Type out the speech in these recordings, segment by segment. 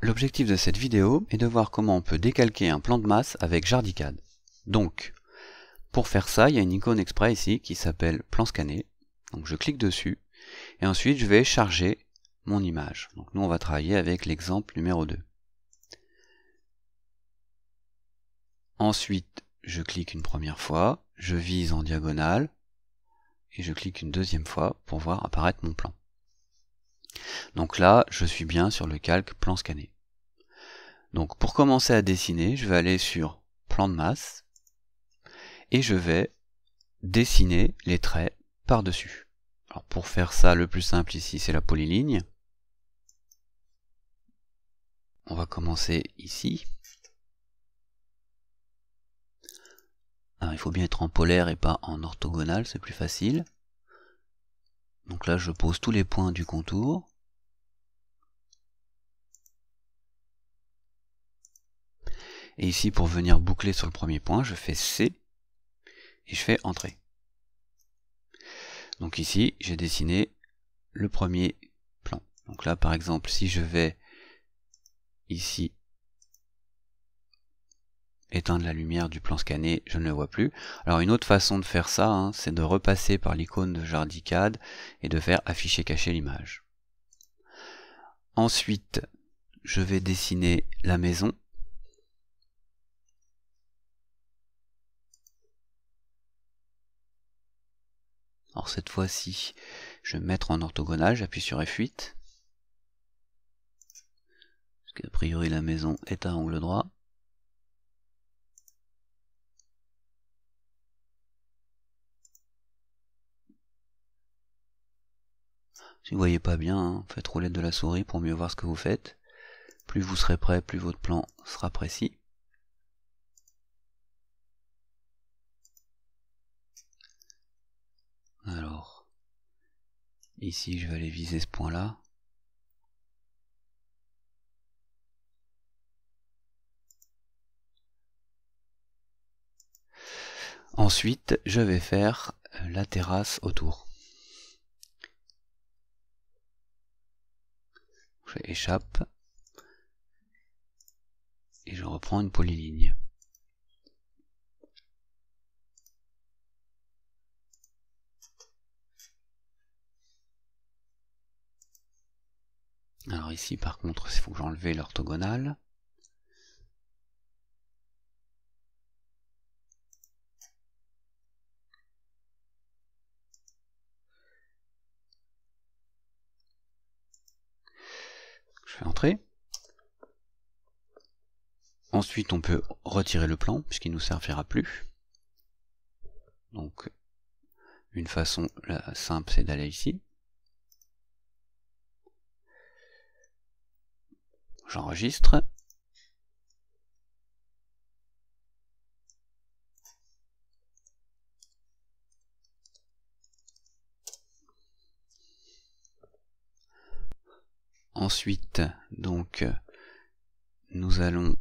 L'objectif de cette vidéo est de voir comment on peut décalquer un plan de masse avec Jardicad. Donc, pour faire ça, il y a une icône exprès ici qui s'appelle plan scanner. Donc je clique dessus et ensuite je vais charger mon image. Donc nous on va travailler avec l'exemple numéro 2. Ensuite, je clique une première fois, je vise en diagonale et je clique une deuxième fois pour voir apparaître mon plan. Donc là, je suis bien sur le calque plan scanné. Donc pour commencer à dessiner, je vais aller sur plan de masse et je vais dessiner les traits par-dessus. Alors pour faire ça, le plus simple ici, c'est la polyligne. On va commencer ici. Alors il faut bien être en polaire et pas en orthogonal, c'est plus facile. Donc là, je pose tous les points du contour. Et ici, pour venir boucler sur le premier point, je fais C et je fais Entrée. Donc ici, j'ai dessiné le premier plan. Donc là, par exemple, si je vais ici éteindre la lumière du plan scanné, je ne le vois plus. Alors une autre façon de faire ça, hein, c'est de repasser par l'icône de Jardicad et de faire afficher cacher l'image. Ensuite, je vais dessiner la maison. Alors cette fois-ci, je vais me mettre en orthogonal, j'appuie sur F8. Parce qu'a priori la maison est à angle droit. Si vous voyez pas bien, hein, faites roulette de la souris pour mieux voir ce que vous faites. Plus vous serez prêt, plus votre plan sera précis. Alors, ici je vais aller viser ce point-là. Ensuite, je vais faire la terrasse autour. Échappe et je reprends une polyligne. Alors ici par contre il faut que j'enlève l'orthogonale. Entrer. Ensuite, on peut retirer le plan, puisqu'il nous servira plus. Donc, une façon simple, c'est d'aller ici. J'enregistre. Ensuite, donc, nous allons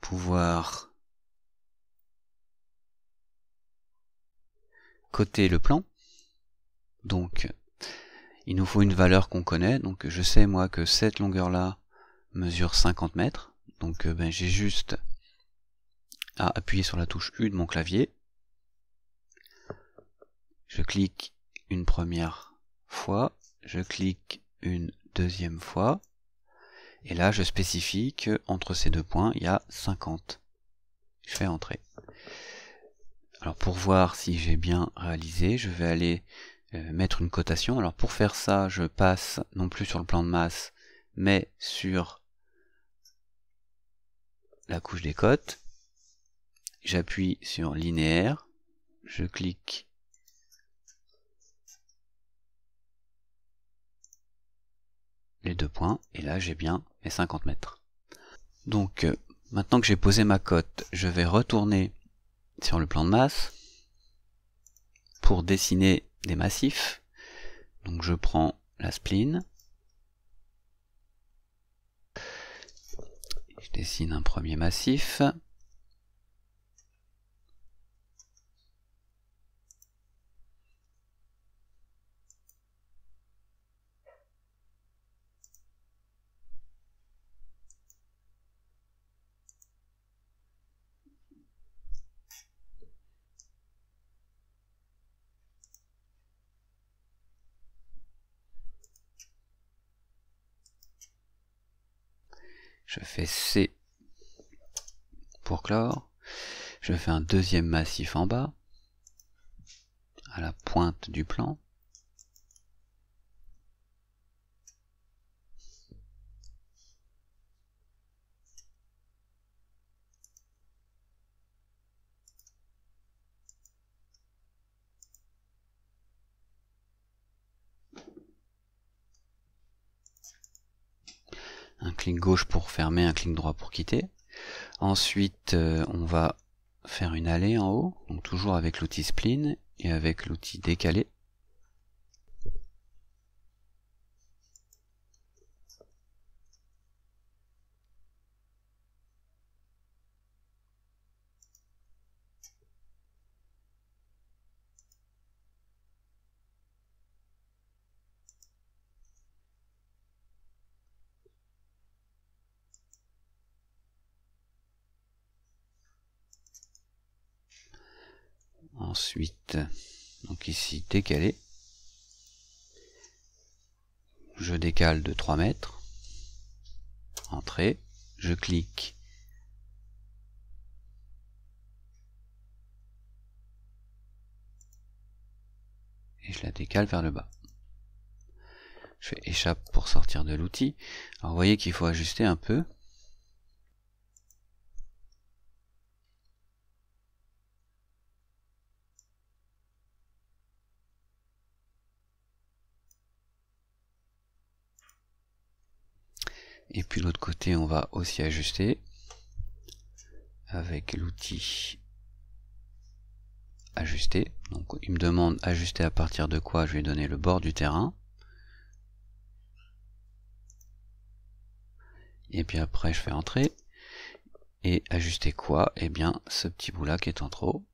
pouvoir coter le plan. Donc, il nous faut une valeur qu'on connaît. Donc, je sais moi que cette longueur-là mesure 50 mètres. Donc, ben, j'ai juste à appuyer sur la touche U de mon clavier. Je clique une première fois. Je clique une deuxième fois. Et là, je spécifie que entre ces deux points, il y a 50. Je fais entrer. Alors pour voir si j'ai bien réalisé, je vais aller euh, mettre une cotation. Alors pour faire ça, je passe non plus sur le plan de masse, mais sur la couche des cotes. J'appuie sur linéaire, je clique les deux points, et là j'ai bien mes 50 mètres. Donc euh, maintenant que j'ai posé ma cote, je vais retourner sur le plan de masse pour dessiner des massifs. Donc je prends la spline, je dessine un premier massif, Je fais C pour clore. Je fais un deuxième massif en bas, à la pointe du plan. Un clic gauche pour fermer, un clic droit pour quitter. Ensuite, euh, on va faire une allée en haut, donc toujours avec l'outil spline et avec l'outil décalé. Ensuite, donc ici décaler. Je décale de 3 mètres. Entrée. Je clique. Et je la décale vers le bas. Je fais échappe pour sortir de l'outil. Alors vous voyez qu'il faut ajuster un peu. Et puis l'autre côté, on va aussi ajuster avec l'outil ajuster. Donc il me demande ajuster à partir de quoi Je vais donner le bord du terrain. Et puis après je fais entrer. Et ajuster quoi? Eh bien ce petit bout là qui est en trop.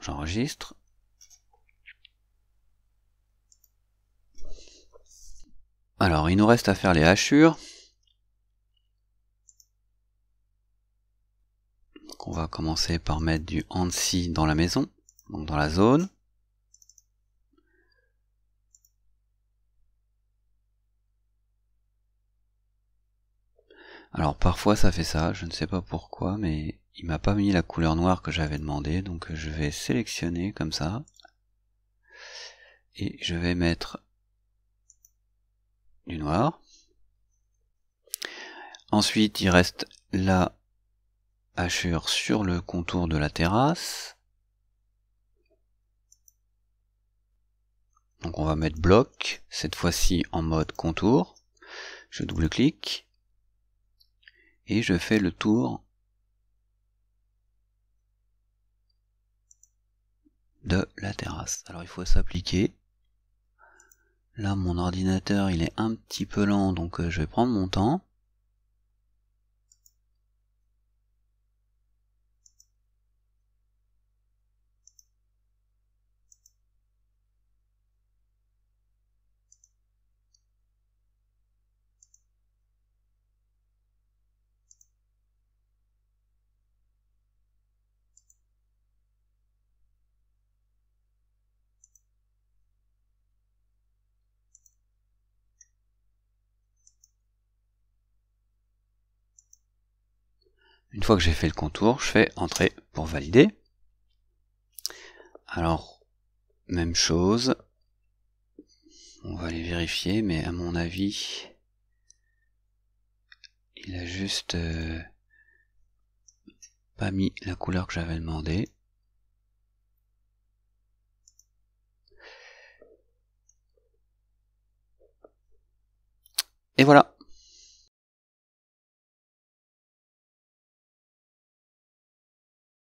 J'enregistre. Alors, il nous reste à faire les hachures. On va commencer par mettre du ANSI dans la maison, donc dans la zone. Alors parfois ça fait ça, je ne sais pas pourquoi, mais il m'a pas mis la couleur noire que j'avais demandé, donc je vais sélectionner comme ça. Et je vais mettre du noir. Ensuite, il reste la hachure sur le contour de la terrasse. Donc on va mettre bloc, cette fois-ci en mode contour. Je double-clique et je fais le tour de la terrasse. Alors il faut s'appliquer Là, mon ordinateur, il est un petit peu lent, donc euh, je vais prendre mon temps. Une fois que j'ai fait le contour, je fais entrer pour valider. Alors, même chose. On va aller vérifier, mais à mon avis, il a juste euh, pas mis la couleur que j'avais demandé. Et voilà.